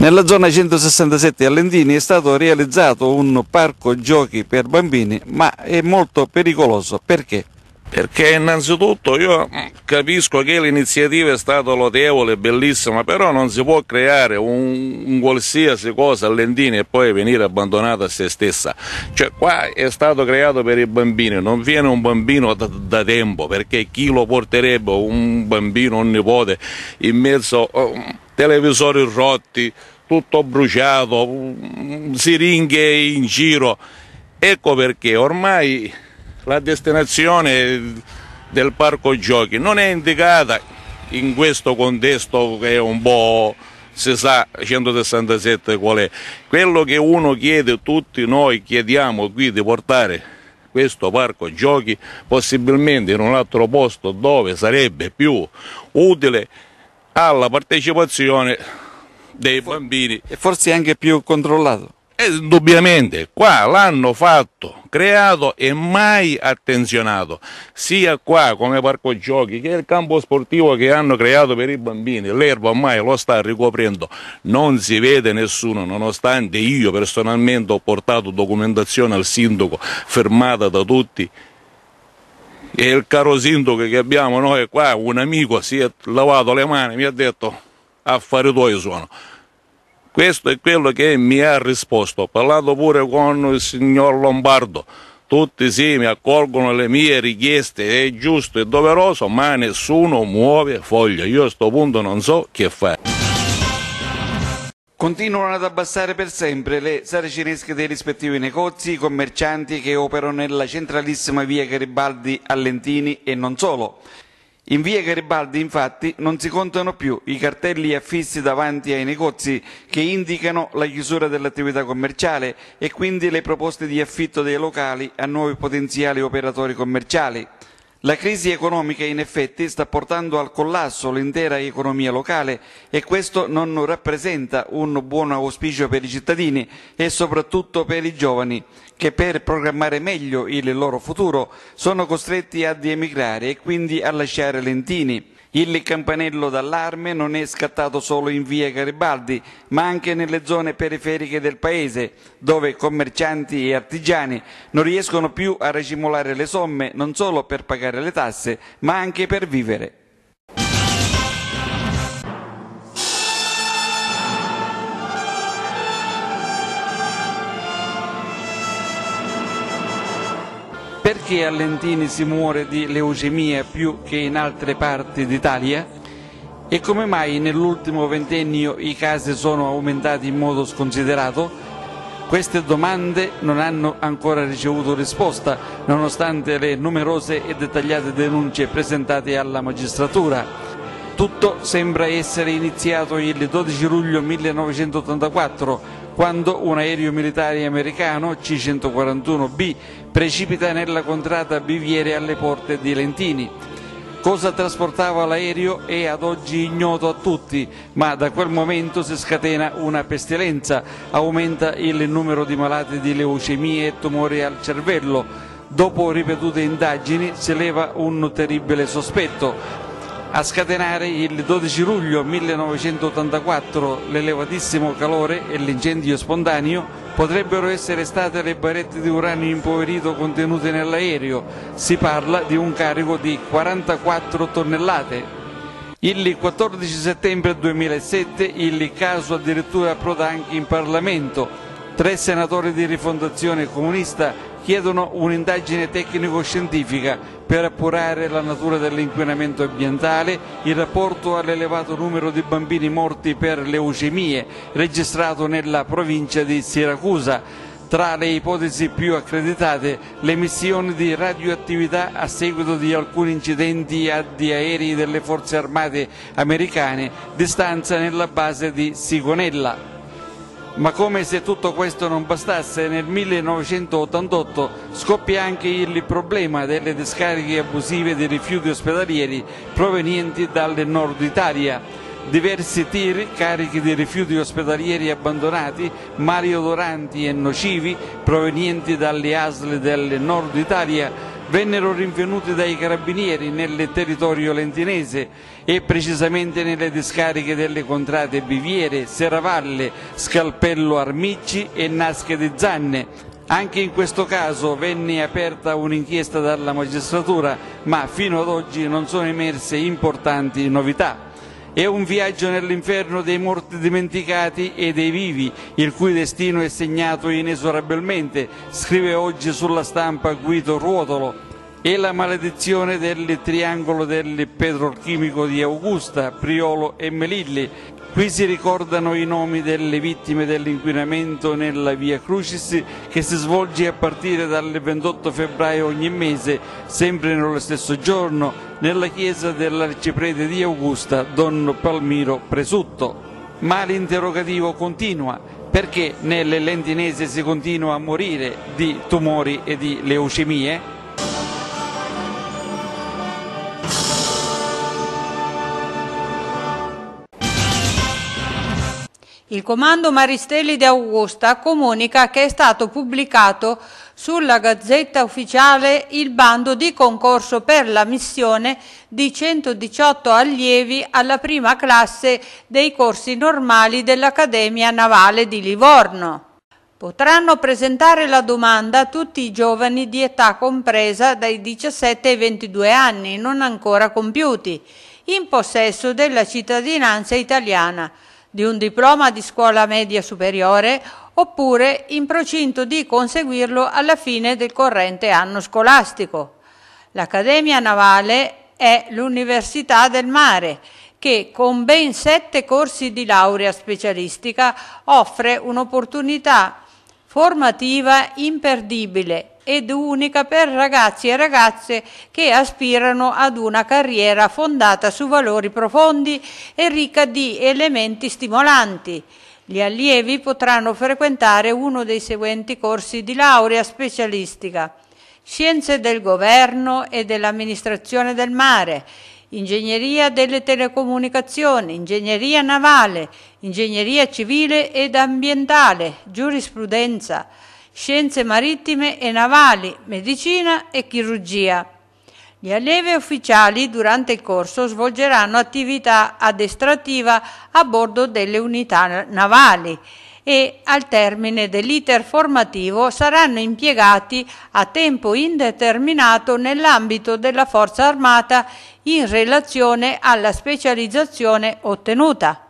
Nella zona 167 a Lentini è stato realizzato un parco giochi per bambini, ma è molto pericoloso. Perché? Perché innanzitutto io capisco che l'iniziativa è stata lodevole, bellissima, però non si può creare un, un qualsiasi cosa a Lentini e poi venire abbandonata a se stessa. Cioè qua è stato creato per i bambini, non viene un bambino da, da tempo, perché chi lo porterebbe un bambino, un nipote, in mezzo a um, televisori rotti, tutto bruciato, um, siringhe in giro. Ecco perché ormai la destinazione del parco giochi non è indicata in questo contesto che è un po' si sa 167 qual è. Quello che uno chiede tutti noi chiediamo qui di portare questo parco giochi possibilmente in un altro posto dove sarebbe più utile alla partecipazione dei bambini. e forse anche più controllato. E indubbiamente qua l'hanno fatto, creato e mai attenzionato, sia qua come parco giochi che il campo sportivo che hanno creato per i bambini, l'erba ormai lo sta ricoprendo, non si vede nessuno, nonostante io personalmente ho portato documentazione al sindaco fermata da tutti. E il caro sindaco che abbiamo noi qua, un amico, si è lavato le mani, mi ha detto affari tuoi sono. Questo è quello che mi ha risposto. Ho parlato pure con il signor Lombardo. Tutti sì, mi accolgono le mie richieste, è giusto e doveroso, ma nessuno muove foglia. Io a questo punto non so che fare. Continuano ad abbassare per sempre le saracinesche dei rispettivi negozi, commercianti che operano nella centralissima via Garibaldi a Lentini e non solo. In via Garibaldi infatti non si contano più i cartelli affissi davanti ai negozi che indicano la chiusura dell'attività commerciale e quindi le proposte di affitto dei locali a nuovi potenziali operatori commerciali. La crisi economica in effetti sta portando al collasso l'intera economia locale e questo non rappresenta un buon auspicio per i cittadini e soprattutto per i giovani che per programmare meglio il loro futuro sono costretti ad emigrare e quindi a lasciare Lentini. Il campanello d'allarme non è scattato solo in via Garibaldi, ma anche nelle zone periferiche del paese, dove commercianti e artigiani non riescono più a racimolare le somme non solo per pagare le tasse, ma anche per vivere. Perché a Lentini si muore di leucemia più che in altre parti d'Italia? E come mai nell'ultimo ventennio i casi sono aumentati in modo sconsiderato? Queste domande non hanno ancora ricevuto risposta, nonostante le numerose e dettagliate denunce presentate alla magistratura. Tutto sembra essere iniziato il 12 luglio 1984 quando un aereo militare americano C-141B precipita nella contrada Biviere alle porte di Lentini. Cosa trasportava l'aereo è ad oggi ignoto a tutti, ma da quel momento si scatena una pestilenza, aumenta il numero di malati di leucemie e tumori al cervello. Dopo ripetute indagini si leva un terribile sospetto, a scatenare il 12 luglio 1984 l'elevatissimo calore e l'incendio spontaneo potrebbero essere state le barrette di uranio impoverito contenute nell'aereo. Si parla di un carico di 44 tonnellate. Il 14 settembre 2007 il caso addirittura approda anche in Parlamento. Tre senatori di rifondazione comunista chiedono un'indagine tecnico-scientifica per appurare la natura dell'inquinamento ambientale, il rapporto all'elevato numero di bambini morti per leucemie registrato nella provincia di Siracusa. Tra le ipotesi più accreditate le emissioni di radioattività a seguito di alcuni incidenti di aerei delle forze armate americane di stanza nella base di Sigonella. Ma come se tutto questo non bastasse, nel 1988 scoppia anche il problema delle discariche abusive di rifiuti ospedalieri provenienti dal nord Italia. Diversi tir carichi di rifiuti ospedalieri abbandonati, maliodoranti e nocivi provenienti dalle ASL del nord Italia vennero rinvenuti dai carabinieri nel territorio lentinese e precisamente nelle discariche delle contrade Biviere, Serravalle, Scalpello Armicci e Nasche di Zanne. Anche in questo caso venne aperta un'inchiesta dalla magistratura, ma fino ad oggi non sono emerse importanti novità. È un viaggio nell'inferno dei morti dimenticati e dei vivi, il cui destino è segnato inesorabilmente, scrive oggi sulla stampa Guido Ruotolo. È la maledizione del triangolo del petrolchimico di Augusta, Priolo e Melilli, Qui si ricordano i nomi delle vittime dell'inquinamento nella Via Crucis che si svolge a partire dal 28 febbraio ogni mese, sempre nello stesso giorno, nella chiesa dell'arciprete di Augusta, Don Palmiro Presutto. Ma l'interrogativo continua, perché nelle lentinese si continua a morire di tumori e di leucemie? Il comando Maristelli di Augusta comunica che è stato pubblicato sulla Gazzetta Ufficiale il bando di concorso per la missione di 118 allievi alla prima classe dei corsi normali dell'Accademia Navale di Livorno. Potranno presentare la domanda tutti i giovani di età compresa dai 17 ai 22 anni, non ancora compiuti, in possesso della cittadinanza italiana di un diploma di scuola media superiore oppure in procinto di conseguirlo alla fine del corrente anno scolastico. L'Accademia Navale è l'Università del Mare che con ben sette corsi di laurea specialistica offre un'opportunità formativa imperdibile ed unica per ragazzi e ragazze che aspirano ad una carriera fondata su valori profondi e ricca di elementi stimolanti. Gli allievi potranno frequentare uno dei seguenti corsi di laurea specialistica. Scienze del governo e dell'amministrazione del mare, ingegneria delle telecomunicazioni, ingegneria navale, ingegneria civile ed ambientale, giurisprudenza, scienze marittime e navali, medicina e chirurgia. Gli allievi ufficiali durante il corso svolgeranno attività addestrativa a bordo delle unità navali e al termine dell'iter formativo saranno impiegati a tempo indeterminato nell'ambito della Forza Armata in relazione alla specializzazione ottenuta.